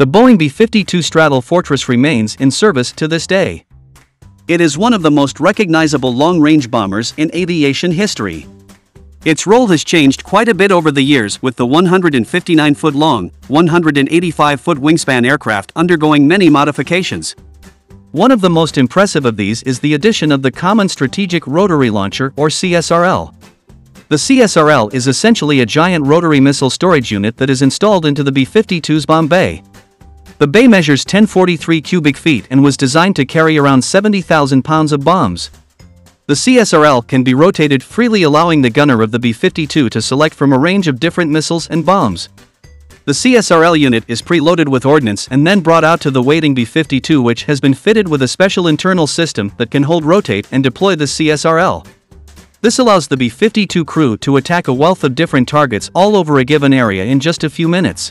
The Boeing B-52 Stratofortress remains in service to this day. It is one of the most recognizable long-range bombers in aviation history. Its role has changed quite a bit over the years with the 159-foot long, 185-foot wingspan aircraft undergoing many modifications. One of the most impressive of these is the addition of the Common Strategic Rotary Launcher or CSRL. The CSRL is essentially a giant rotary missile storage unit that is installed into the B-52's bomb bay. The bay measures 1043 cubic feet and was designed to carry around 70,000 pounds of bombs. The CSRL can be rotated freely allowing the gunner of the B-52 to select from a range of different missiles and bombs. The CSRL unit is preloaded with ordnance and then brought out to the waiting B-52 which has been fitted with a special internal system that can hold rotate and deploy the CSRL. This allows the B-52 crew to attack a wealth of different targets all over a given area in just a few minutes.